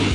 Woo!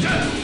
战